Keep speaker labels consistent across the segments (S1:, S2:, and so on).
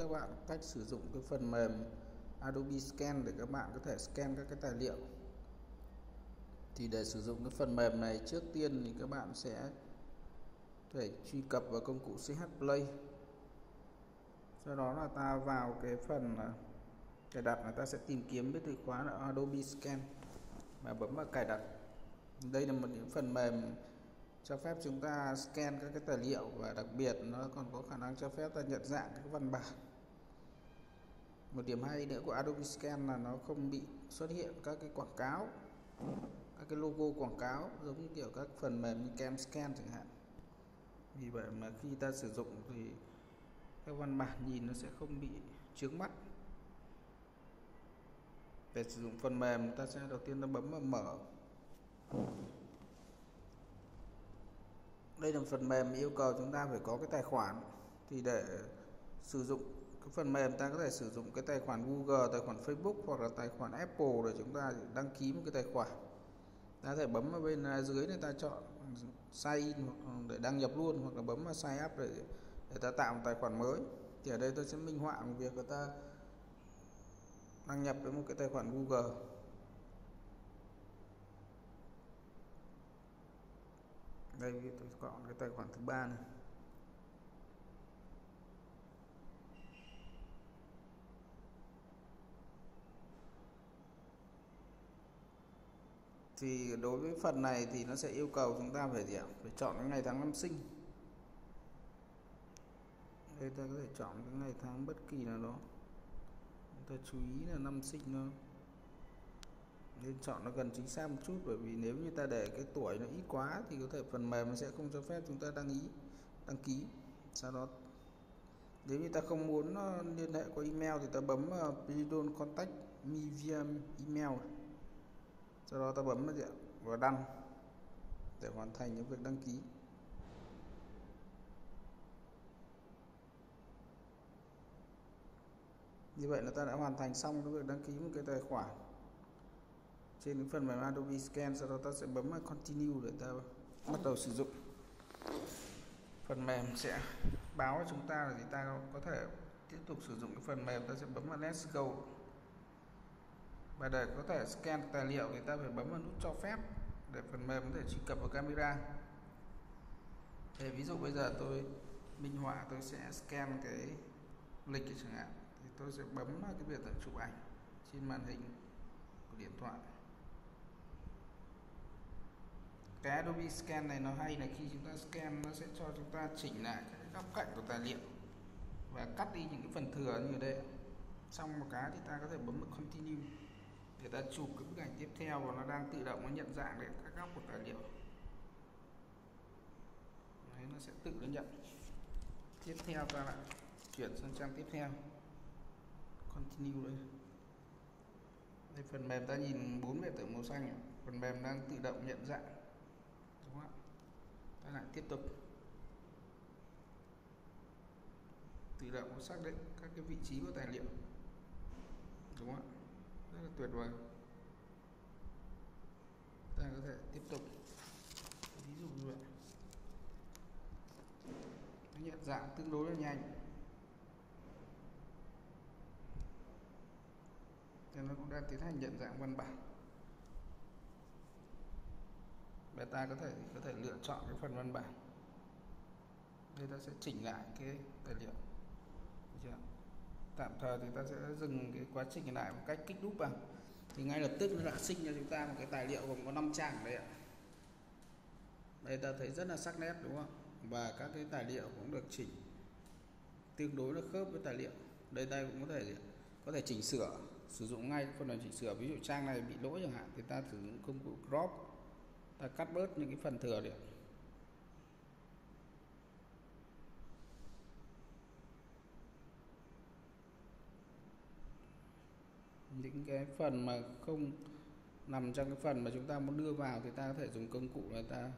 S1: các bạn cách sử dụng cái phần mềm Adobe Scan để các bạn có thể scan các cái tài liệu. Thì để sử dụng cái phần mềm này, trước tiên thì các bạn sẽ thể truy cập vào công cụ CH Play. Sau đó là ta vào cái phần, cài đặt là ta sẽ tìm kiếm cái từ khóa là Adobe Scan. Và bấm vào cài đặt. Đây là một những phần mềm cho phép chúng ta scan các cái tài liệu và đặc biệt nó còn có khả năng cho phép ta nhận dạng các văn bản. Một điểm hay nữa của Adobe Scan là nó không bị xuất hiện các cái quảng cáo, các cái logo quảng cáo giống như kiểu các phần mềm như Cam Scan chẳng hạn. Vì vậy mà khi ta sử dụng thì các văn bản nhìn nó sẽ không bị chướng mắt. Để sử dụng phần mềm, ta sẽ đầu tiên ta bấm vào mở đây là phần mềm yêu cầu chúng ta phải có cái tài khoản. Thì để sử dụng cái phần mềm, ta có thể sử dụng cái tài khoản Google, tài khoản Facebook hoặc là tài khoản Apple để chúng ta đăng ký một cái tài khoản. Ta có thể bấm ở bên à, dưới này ta chọn sign in để đăng nhập luôn hoặc là bấm vào sign up để để ta tạo một tài khoản mới. Thì ở đây tôi sẽ minh họa một việc người ta đăng nhập với một cái tài khoản Google. Đây, tôi chọn cái tài khoản thứ ba này. Thì đối với phần này thì nó sẽ yêu cầu chúng ta phải gì ạ? Phải chọn cái ngày tháng năm sinh. Đây ta có thể chọn cái ngày tháng bất kỳ nào đó. Chúng ta chú ý là năm sinh nó nên chọn nó gần chính xác một chút bởi vì nếu như ta để cái tuổi nó ít quá thì có thể phần mềm nó sẽ không cho phép chúng ta đăng ký đăng ký. Sau đó nếu như ta không muốn ờ, liên hệ qua email thì ta bấm ờ, uh, please contact me via email. Sau đó ta bấm vào đăng để hoàn thành những việc đăng ký. Như vậy là ta đã hoàn thành xong cái việc đăng ký một cái tài khoản trên phần mềm Adobe Scan sau đó ta sẽ bấm vào continue để ta bắt đầu sử dụng. Phần mềm sẽ báo cho chúng ta là gì? Ta có thể tiếp tục sử dụng cái phần mềm. Ta sẽ bấm vào Let's Go. Và để có thể scan tài liệu thì ta phải bấm vào nút cho phép để phần mềm có thể truy cập vào camera. Thì ví dụ bây giờ tôi, minh họa tôi sẽ scan cái lịch chẳng hạn, thì tôi sẽ bấm vào cái việc chụp ảnh trên màn hình của điện thoại. Cái Adobe Scan này nó hay là khi chúng ta scan nó sẽ cho chúng ta chỉnh lại các góc cạnh của tài liệu và cắt đi những cái phần thừa như ở đây. Xong một cái thì ta có thể bấm vào continue để ta chụp cái bức ảnh tiếp theo và nó đang tự động nó nhận dạng đến các góc của tài liệu. Đấy, nó sẽ tự nó nhận. Tiếp theo ta lại chuyển sang trang tiếp theo. Continue đây. Đây phần mềm ta nhìn bốn bề tử màu xanh phần mềm đang tự động nhận dạng đúng không ạ? Ta lại tiếp tục. Tự động xác định các cái vị trí của tài liệu. Đúng không ạ? Rất là tuyệt vời. Ta có thể tiếp tục. Ví dụ như vậy. Nó nhận dạng tương đối là nhanh. Thì nó cũng đang tiến hành nhận dạng văn bản. Và ta có thể có thể lựa chọn cái phần văn bản. Đây ta sẽ chỉnh lại cái tài liệu. Được chưa? Tạm thời thì ta sẽ dừng cái quá trình lại một cách kích đúp vào. Thì ngay lập tức nó đã sinh cho chúng ta một cái tài liệu gồm có 5 trang đấy ạ. Đây ta thấy rất là sắc nét, đúng không? Và các cái tài liệu cũng được chỉnh. Tương đối là khớp với tài liệu. Đây ta cũng có thể có thể chỉnh sửa, sử dụng ngay phần mềm chỉnh sửa. Ví dụ trang này bị lỗi chẳng hạn, thì ta sử dụng công cụ crop ta cắt bớt những cái phần thừa đi. Những cái phần mà không nằm trong cái phần mà chúng ta muốn đưa vào thì ta có thể dùng công cụ là ta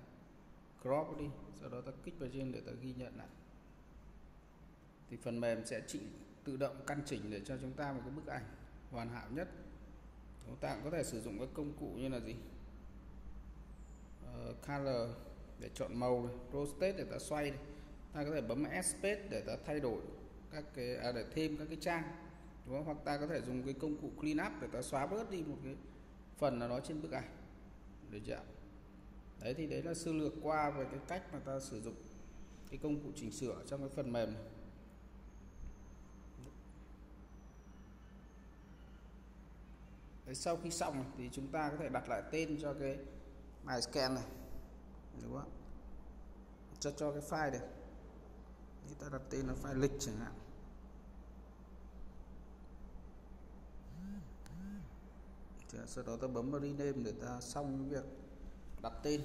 S1: crop đi, sau đó ta kích vào trên để ta ghi nhận lại. Thì phần mềm sẽ chỉnh tự động căn chỉnh để cho chúng ta một cái bức ảnh hoàn hảo nhất. Chúng ta cũng có thể sử dụng các công cụ như là gì? Uh, color để chọn màu rotate để ta xoay ta có thể bấm S space để ta thay đổi các cái à, để thêm các cái trang đúng không? hoặc ta có thể dùng cái công cụ clean up để ta xóa bớt đi một cái phần nào đó trên bức ảnh. Được chưa đấy thì đấy là sơ lược qua về cái cách mà ta sử dụng cái công cụ chỉnh sửa trong cái phần mềm này. Đấy, sau khi xong thì chúng ta có thể đặt lại tên cho cái bài scan này. Đúng không? Cho cho cái file này. Người ta đặt tên là file lịch chẳng hạn. Thì sau đó ta bấm vào rename để ta xong việc đặt tên.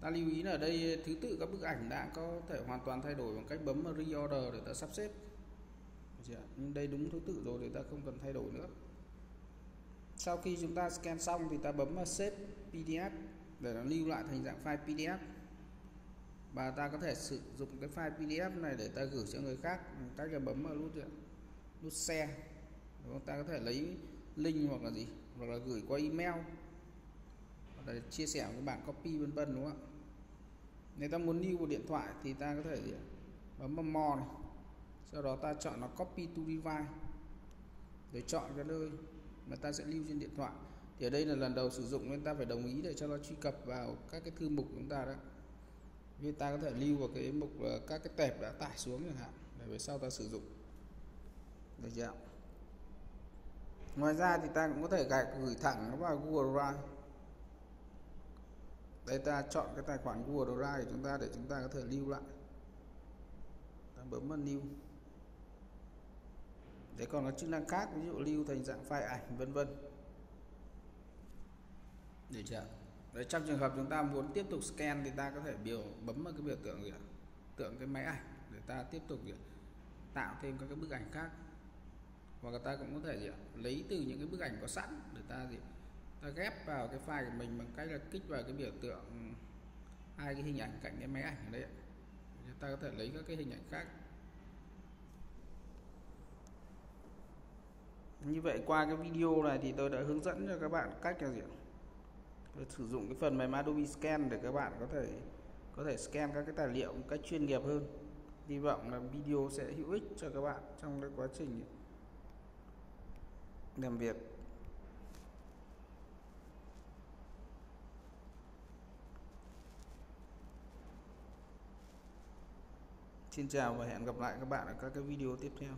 S1: Ta lưu ý là ở đây, thứ tự các bức ảnh đã có thể hoàn toàn thay đổi bằng cách bấm vào reorder để ta sắp xếp. Nhưng đây đúng thứ tự rồi thì ta không cần thay đổi nữa sau khi chúng ta scan xong thì ta bấm vào save PDF để nó lưu lại thành dạng file PDF và ta có thể sử dụng cái file PDF này để ta gửi cho người khác. Cách là bấm vào nút nút share. Đúng không? ta có thể lấy link hoặc là gì, hoặc là gửi qua email. Hoặc là chia sẻ với bạn copy vân vân, đúng không ạ? Nếu ta muốn lưu vào điện thoại thì ta có thể gì? bấm vào more này. Sau đó ta chọn nó copy to device để chọn cái nơi mà ta sẽ lưu trên điện thoại. Thì ở đây là lần đầu sử dụng nên ta phải đồng ý để cho nó truy cập vào các cái thư mục của chúng ta đó. Vì ta có thể lưu vào cái mục ờ, các cái tệp đã tải xuống chẳng hạn, để về sau ta sử dụng. Được chưa ngoài ra thì ta cũng có thể gạch, gửi thẳng nó vào Google Drive. Đây ta chọn cái tài khoản Google Drive của chúng ta để chúng ta có thể lưu lại. Ta bấm vào lưu đấy còn có chức năng khác ví dụ lưu thành dạng file ảnh vân vân. Để chưa? Đấy, trong trường hợp chúng ta muốn tiếp tục scan thì ta có thể biểu bấm vào cái biểu tượng gì tượng cái máy ảnh để ta tiếp tục gì tạo thêm các cái bức ảnh khác. Hoặc là ta cũng có thể gì lấy từ những cái bức ảnh có sẵn để ta gì ta ghép vào cái file của mình bằng cách là kích vào cái biểu tượng hai cái hình ảnh cạnh cái máy ảnh ở đây ta có thể lấy các cái hình ảnh khác. Như vậy qua cái video này thì tôi đã hướng dẫn cho các bạn cách là gì sử dụng cái phần mềm Adobe Scan để các bạn có thể có thể scan các cái tài liệu một cách chuyên nghiệp hơn. Hy vọng là video sẽ hữu ích cho các bạn trong cái quá trình làm việc. Xin chào và hẹn gặp lại các bạn ở các cái video tiếp theo.